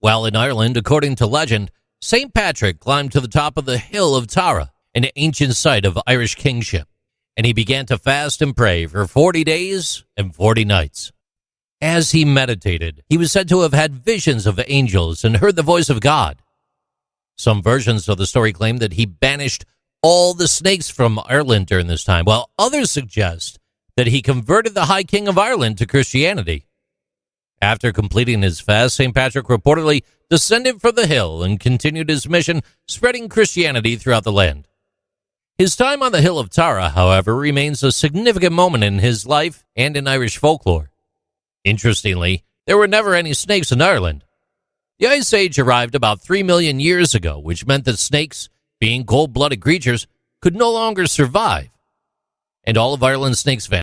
While in Ireland, according to legend, St. Patrick climbed to the top of the hill of Tara, an ancient site of Irish kingship, and he began to fast and pray for 40 days and 40 nights. As he meditated, he was said to have had visions of angels and heard the voice of God. Some versions of the story claim that he banished all the snakes from Ireland during this time, while others suggest that he converted the High King of Ireland to Christianity. After completing his fast, St. Patrick reportedly descended from the hill and continued his mission spreading Christianity throughout the land. His time on the Hill of Tara, however, remains a significant moment in his life and in Irish folklore. Interestingly, there were never any snakes in Ireland. The Ice Age arrived about 3 million years ago, which meant that snakes, being cold blooded creatures, could no longer survive. And all of Ireland's snakes vanished.